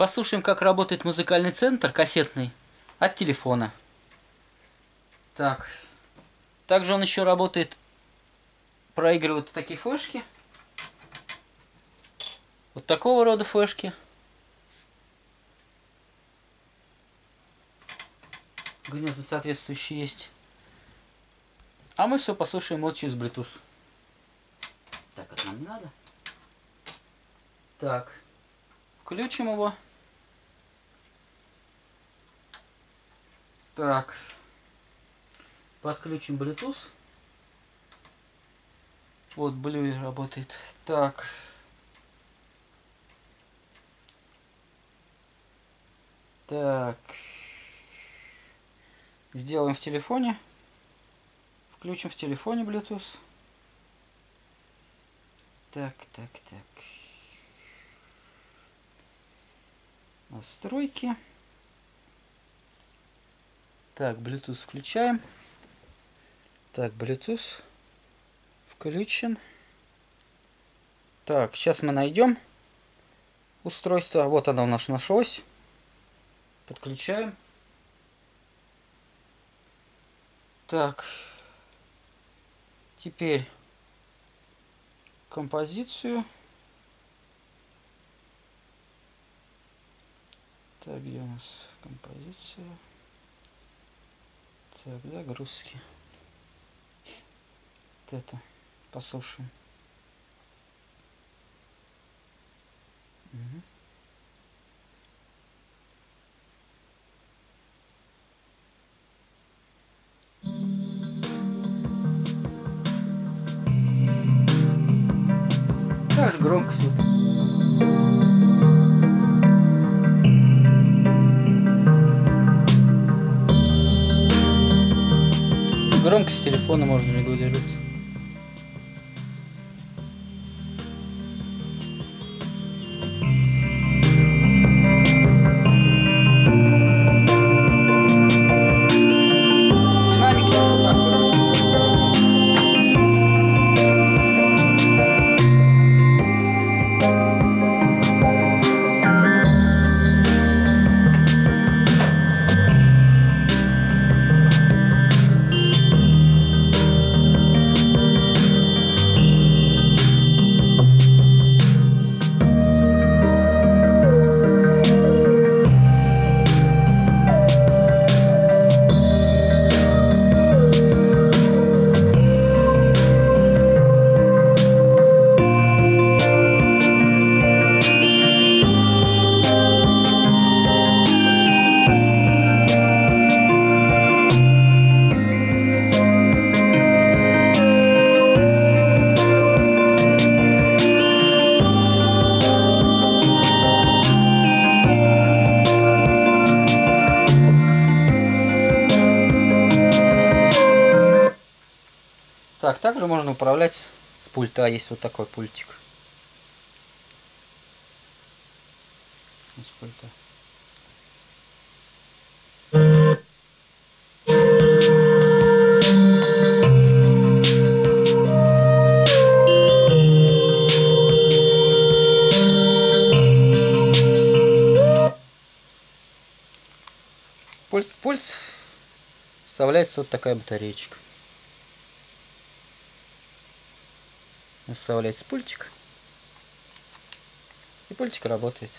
Послушаем, как работает музыкальный центр кассетный от телефона. Так. Также он еще работает, проигрывает такие флешки. Вот такого рода флешки. Гнезда соответствующие есть. А мы все послушаем вот через Bluetooth. Так, это нам не надо. Так. Включим его. Так. Подключим Bluetooth. Вот, Blue работает. Так. Так. Сделаем в телефоне. Включим в телефоне Bluetooth. Так, так, так. Настройки. Так, Bluetooth включаем. Так, Bluetooth включен. Так, сейчас мы найдем устройство. Вот оно у нас нашлось. Подключаем. Так. Теперь композицию. Так, где у нас композиция? Так, загрузки. Вот это послушаем. Угу. Аж громко все Громкость телефона можно регулировать. Так, также можно управлять с пульта. Есть вот такой пультик. С пульта. Пульс, пульс вставляется вот такая батареечка. Вставляется пультик. И пультик работает.